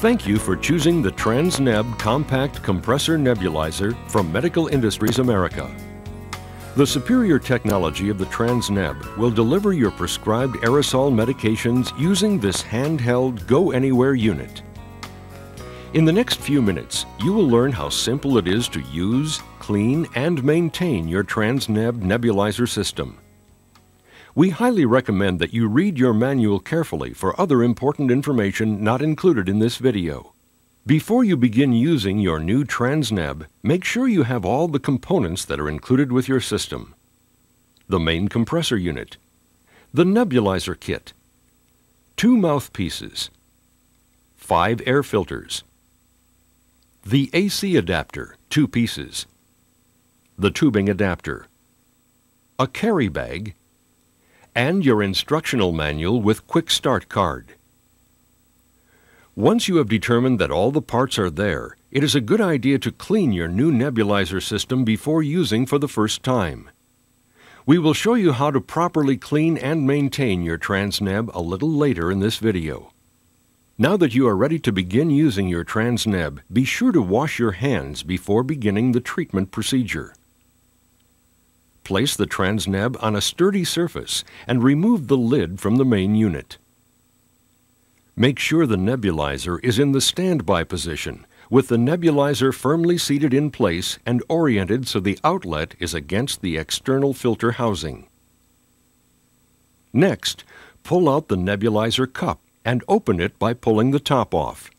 Thank you for choosing the TransNeb Compact Compressor Nebulizer from Medical Industries America. The superior technology of the TransNeb will deliver your prescribed aerosol medications using this handheld Go Anywhere unit. In the next few minutes, you will learn how simple it is to use, clean, and maintain your TransNeb nebulizer system. We highly recommend that you read your manual carefully for other important information not included in this video. Before you begin using your new TransNeb, make sure you have all the components that are included with your system. The main compressor unit, the nebulizer kit, two mouthpieces, five air filters, the AC adapter, two pieces, the tubing adapter, a carry bag, and your instructional manual with quick start card. Once you have determined that all the parts are there, it is a good idea to clean your new nebulizer system before using for the first time. We will show you how to properly clean and maintain your TransNeb a little later in this video. Now that you are ready to begin using your TransNeb, be sure to wash your hands before beginning the treatment procedure. Place the TransNeb on a sturdy surface and remove the lid from the main unit. Make sure the nebulizer is in the standby position, with the nebulizer firmly seated in place and oriented so the outlet is against the external filter housing. Next, pull out the nebulizer cup and open it by pulling the top off.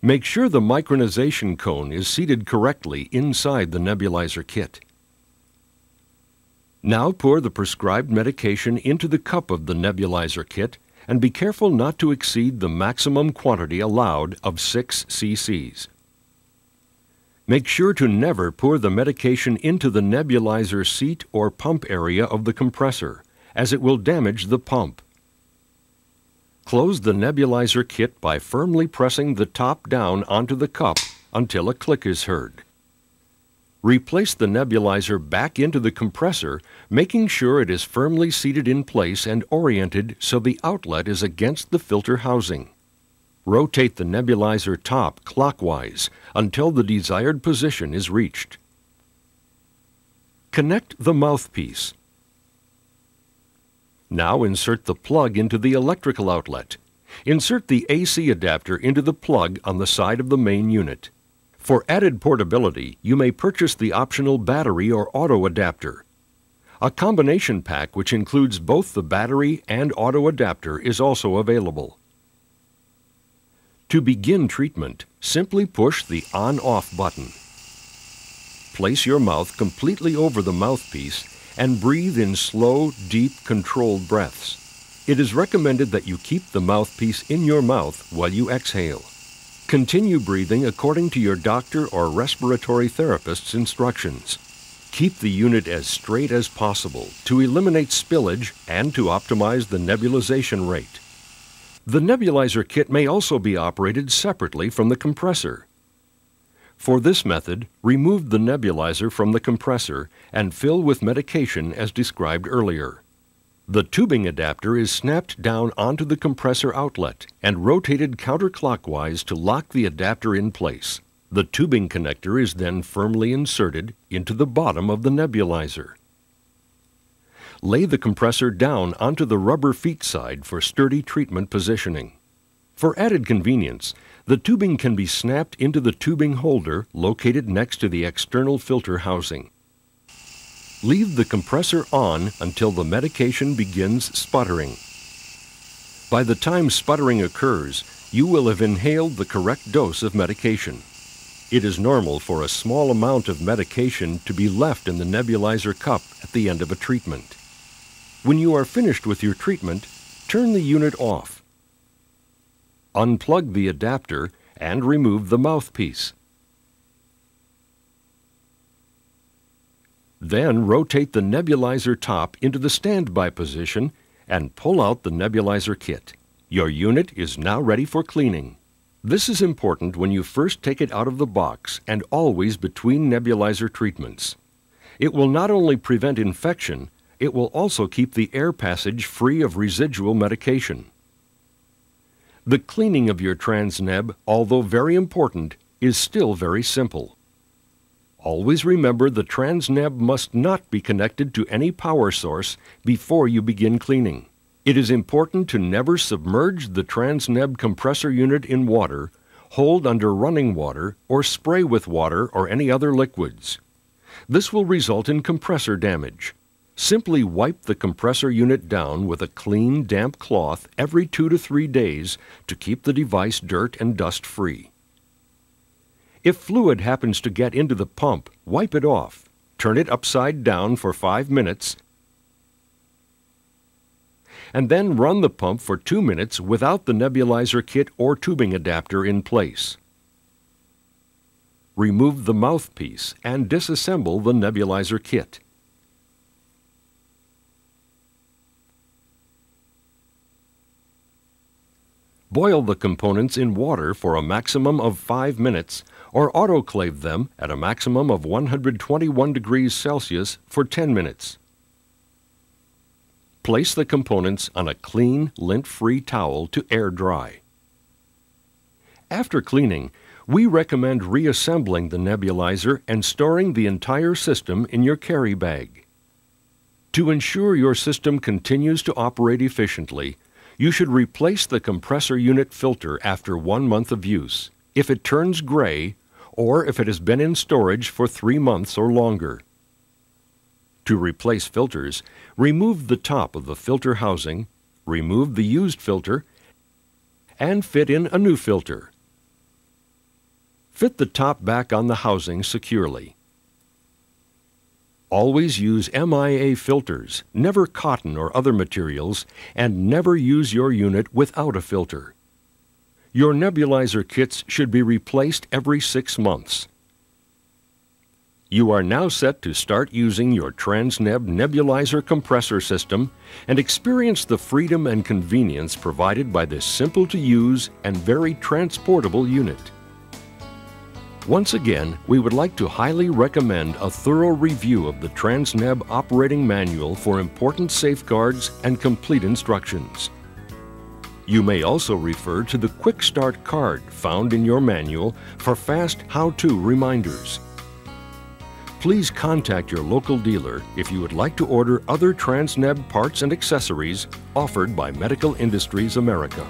Make sure the micronization cone is seated correctly inside the nebulizer kit. Now pour the prescribed medication into the cup of the nebulizer kit and be careful not to exceed the maximum quantity allowed of 6 cc's. Make sure to never pour the medication into the nebulizer seat or pump area of the compressor, as it will damage the pump. Close the nebulizer kit by firmly pressing the top down onto the cup until a click is heard. Replace the nebulizer back into the compressor, making sure it is firmly seated in place and oriented so the outlet is against the filter housing. Rotate the nebulizer top clockwise until the desired position is reached. Connect the mouthpiece. Now insert the plug into the electrical outlet. Insert the AC adapter into the plug on the side of the main unit. For added portability, you may purchase the optional battery or auto adapter. A combination pack which includes both the battery and auto adapter is also available. To begin treatment, simply push the on-off button. Place your mouth completely over the mouthpiece and breathe in slow, deep, controlled breaths. It is recommended that you keep the mouthpiece in your mouth while you exhale. Continue breathing according to your doctor or respiratory therapist's instructions. Keep the unit as straight as possible to eliminate spillage and to optimize the nebulization rate. The nebulizer kit may also be operated separately from the compressor. For this method, remove the nebulizer from the compressor and fill with medication as described earlier. The tubing adapter is snapped down onto the compressor outlet and rotated counterclockwise to lock the adapter in place. The tubing connector is then firmly inserted into the bottom of the nebulizer. Lay the compressor down onto the rubber feet side for sturdy treatment positioning. For added convenience, the tubing can be snapped into the tubing holder located next to the external filter housing. Leave the compressor on until the medication begins sputtering. By the time sputtering occurs, you will have inhaled the correct dose of medication. It is normal for a small amount of medication to be left in the nebulizer cup at the end of a treatment. When you are finished with your treatment, turn the unit off. Unplug the adapter and remove the mouthpiece. Then rotate the nebulizer top into the standby position and pull out the nebulizer kit. Your unit is now ready for cleaning. This is important when you first take it out of the box and always between nebulizer treatments. It will not only prevent infection, it will also keep the air passage free of residual medication. The cleaning of your transneb, although very important, is still very simple. Always remember the transneb must not be connected to any power source before you begin cleaning. It is important to never submerge the transneb compressor unit in water, hold under running water, or spray with water or any other liquids. This will result in compressor damage. Simply wipe the compressor unit down with a clean, damp cloth every two to three days to keep the device dirt and dust free. If fluid happens to get into the pump, wipe it off. Turn it upside down for five minutes and then run the pump for two minutes without the nebulizer kit or tubing adapter in place. Remove the mouthpiece and disassemble the nebulizer kit. Boil the components in water for a maximum of 5 minutes or autoclave them at a maximum of 121 degrees Celsius for 10 minutes. Place the components on a clean, lint-free towel to air dry. After cleaning, we recommend reassembling the nebulizer and storing the entire system in your carry bag. To ensure your system continues to operate efficiently, you should replace the compressor unit filter after one month of use if it turns gray or if it has been in storage for three months or longer. To replace filters, remove the top of the filter housing, remove the used filter, and fit in a new filter. Fit the top back on the housing securely. Always use MIA filters, never cotton or other materials, and never use your unit without a filter. Your nebulizer kits should be replaced every six months. You are now set to start using your Transneb nebulizer compressor system and experience the freedom and convenience provided by this simple to use and very transportable unit. Once again, we would like to highly recommend a thorough review of the Transneb operating manual for important safeguards and complete instructions. You may also refer to the Quick Start card found in your manual for fast how-to reminders please contact your local dealer if you would like to order other Transneb parts and accessories offered by Medical Industries America.